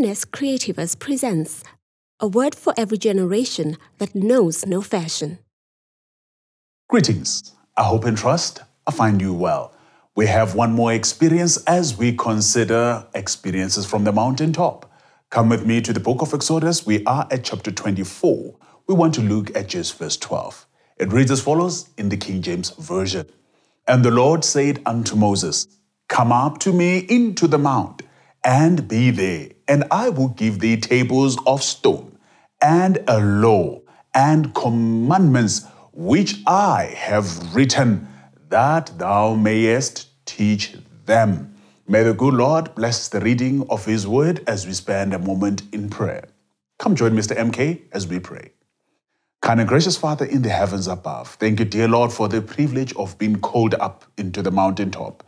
M&S Creativus presents a word for every generation that knows no fashion. Greetings. I hope and trust I find you well. We have one more experience as we consider experiences from the mountaintop. Come with me to the book of Exodus. We are at chapter 24. We want to look at just verse 12. It reads as follows in the King James Version And the Lord said unto Moses, Come up to me into the mount, and be there, and I will give thee tables of stone, and a law, and commandments which I have written, that thou mayest teach them. May the good Lord bless the reading of His word as we spend a moment in prayer. Come join Mr. MK as we pray. Kind and gracious Father in the heavens above, thank you, dear Lord, for the privilege of being called up into the mountaintop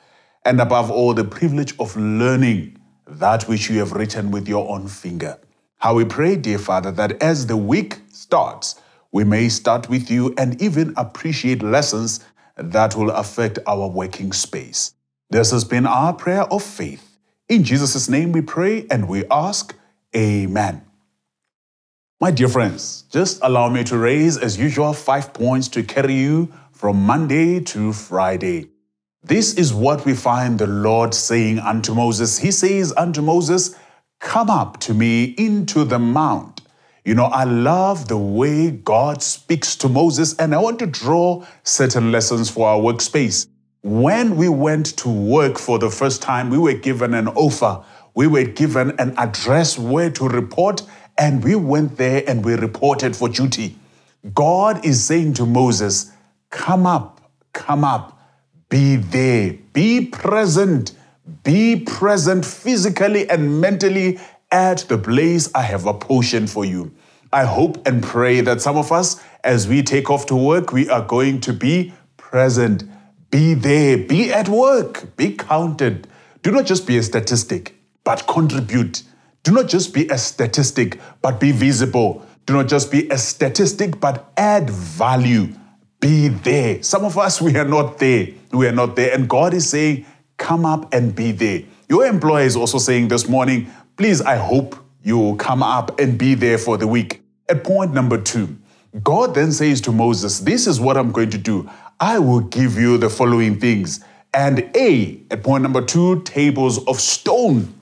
and above all, the privilege of learning that which you have written with your own finger. How we pray, dear Father, that as the week starts, we may start with you and even appreciate lessons that will affect our working space. This has been our prayer of faith. In Jesus' name we pray and we ask, Amen. My dear friends, just allow me to raise, as usual, five points to carry you from Monday to Friday. This is what we find the Lord saying unto Moses. He says unto Moses, Come up to me into the mount. You know, I love the way God speaks to Moses, and I want to draw certain lessons for our workspace. When we went to work for the first time, we were given an offer, we were given an address where to report, and we went there and we reported for duty. God is saying to Moses, Come up, come up be there, be present, be present physically and mentally at the place I have apportioned for you. I hope and pray that some of us, as we take off to work, we are going to be present, be there, be at work, be counted. Do not just be a statistic, but contribute. Do not just be a statistic, but be visible. Do not just be a statistic, but add value be there. Some of us, we are not there. We are not there. And God is saying, come up and be there. Your employer is also saying this morning, please, I hope you will come up and be there for the week. At point number two, God then says to Moses, This is what I'm going to do. I will give you the following things. And A, at point number two, tables of stone.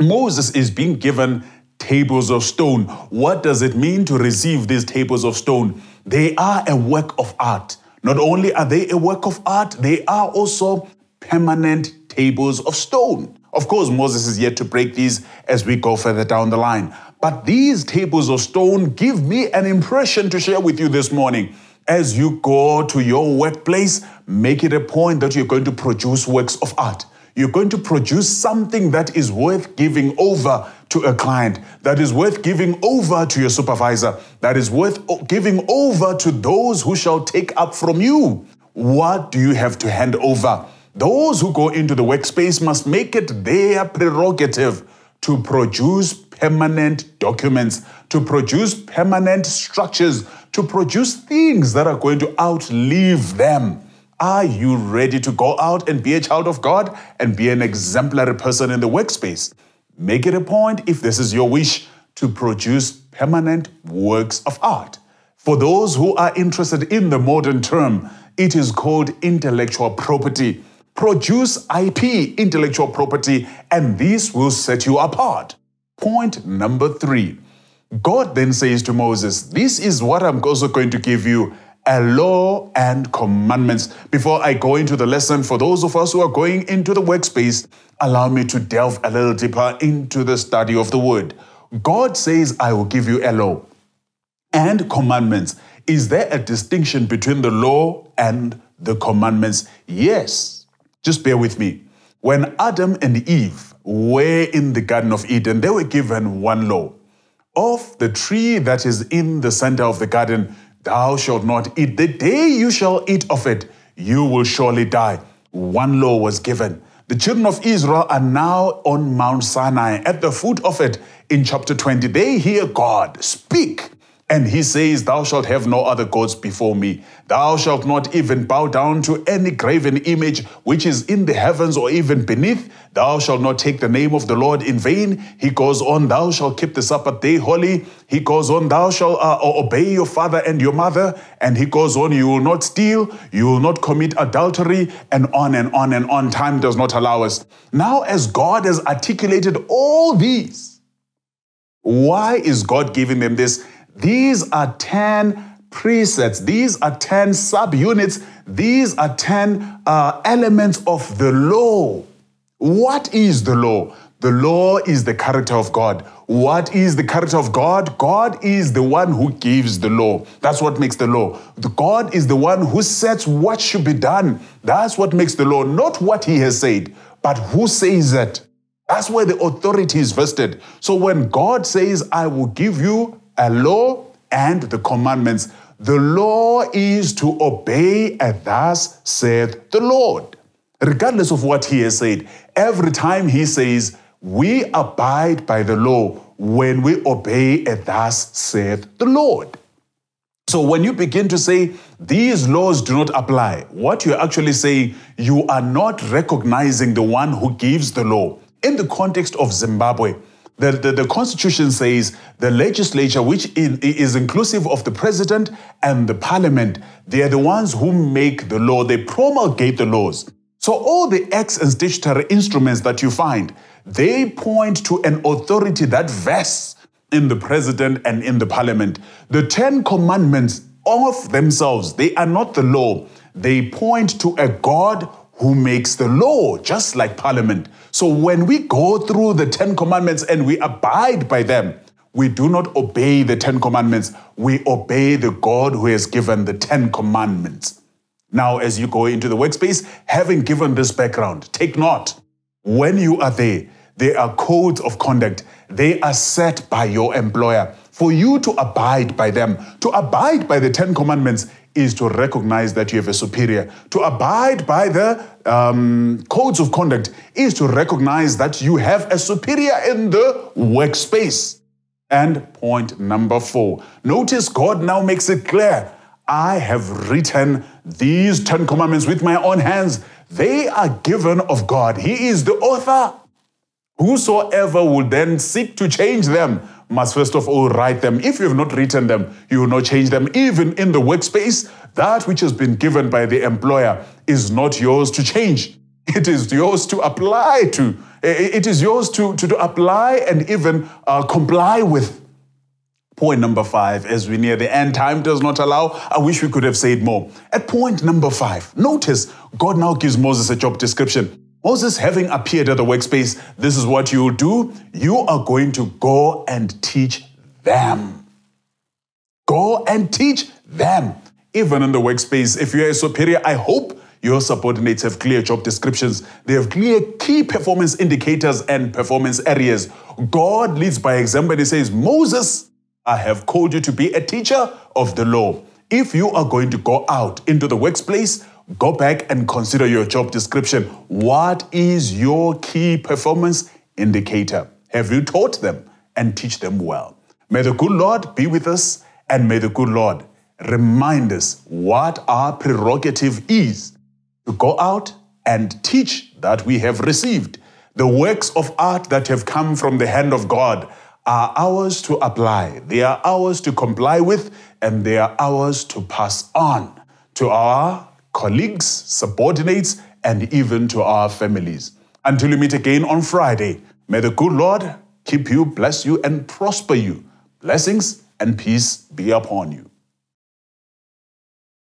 Moses is being given tables of stone. What does it mean to receive these tables of stone? They are a work of art. Not only are they a work of art, they are also permanent tables of stone. Of course, Moses is yet to break these as we go further down the line. But these tables of stone give me an impression to share with you this morning. As you go to your workplace, make it a point that you're going to produce works of art. You're going to produce something that is worth giving over to a client, that is worth giving over to your supervisor, that is worth giving over to those who shall take up from you. What do you have to hand over? Those who go into the workspace must make it their prerogative to produce permanent documents, to produce permanent structures, to produce things that are going to outlive them. Are you ready to go out and be a child of God and be an exemplary person in the workspace? Make it a point, if this is your wish, to produce permanent works of art. For those who are interested in the modern term, it is called intellectual property. Produce IP, intellectual property, and this will set you apart. Point number three God then says to Moses, This is what I'm also going to give you a law and commandments. Before I go into the lesson, for those of us who are going into the workspace, allow me to delve a little deeper into the study of the word. God says, I will give you a law and commandments. Is there a distinction between the law and the commandments? Yes. Just bear with me. When Adam and Eve were in the Garden of Eden, they were given one law. Of the tree that is in the center of the garden, Thou shalt not eat. The day you shall eat of it, you will surely die. One law was given. The children of Israel are now on Mount Sinai at the foot of it in chapter 20. They hear God speak. And he says, Thou shalt have no other gods before me. Thou shalt not even bow down to any graven image which is in the heavens or even beneath. Thou shalt not take the name of the Lord in vain. He goes on, Thou shalt keep the Sabbath day holy. He goes on, Thou shalt uh, obey your father and your mother. And he goes on, You will not steal, you will not commit adultery, and on and on and on. Time does not allow us. Now, as God has articulated all these, why is God giving them this? These are 10 presets, these are 10 subunits, these are 10 uh, elements of the law. What is the law? The law is the character of God. What is the character of God? God is the one who gives the law. That's what makes the law. God is the one who sets what should be done. That's what makes the law, not what He has said, but who says it. That's where the authority is vested. So when God says, I will give you a law and the commandments. The law is to obey, and thus saith the Lord. Regardless of what he has said, every time he says, We abide by the law when we obey, and thus saith the Lord. So when you begin to say these laws do not apply, what you're actually saying, you are not recognizing the one who gives the law. In the context of Zimbabwe, the, the, the, Constitution says the legislature, which is inclusive of the president and the parliament, they are the ones who make the law, they promulgate the laws. So all the acts and statutory instruments that you find, they point to an authority that vests in the president and in the parliament. The Ten Commandments of themselves, they are not the law. They point to a God who makes the law, just like Parliament. So when we go through the Ten Commandments and we abide by them, we do not obey the Ten Commandments, we obey the God who has given the Ten Commandments. Now, as you go into the workspace, having given this background, take note. When you are there, there are codes of conduct. They are set by your employer for you to abide by them. To abide by the Ten Commandments is to recognize that you have a superior. To abide by the um, codes of conduct is to recognize that you have a superior in the workspace. And point number four notice God now makes it clear I have written these Ten Commandments with my own hands. They are given of God. He is the author. Whosoever will then seek to change them must first of all write them. If you have not written them, you will not change them. Even in the workspace, that which has been given by the employer is not yours to change. It is yours to apply to. It is yours to, to, to apply and even uh, comply with. Point number five, as we near the end, time does not allow. I wish we could have said more. At point number five, notice God now gives Moses a job description. Moses, having appeared at the workspace, this is what you will do. You are going to go and teach them. Go and teach them. Even in the workspace, if you're a superior, I hope your subordinates have clear job descriptions. They have clear key performance indicators and performance areas. God leads by example he says, Moses, I have called you to be a teacher of the law. If you are going to go out into the workplace, go back and consider your job description. What is your key performance indicator? Have you taught them and teach them well? May the good Lord be with us and may the good Lord remind us what our prerogative is to go out and teach that we have received. The works of art that have come from the hand of God are ours to apply, they are ours to comply with, and they are ours to pass on to our colleagues, subordinates, and even to our families. Until we meet again on Friday, may the good Lord keep you, bless you, and prosper you. Blessings and peace be upon you.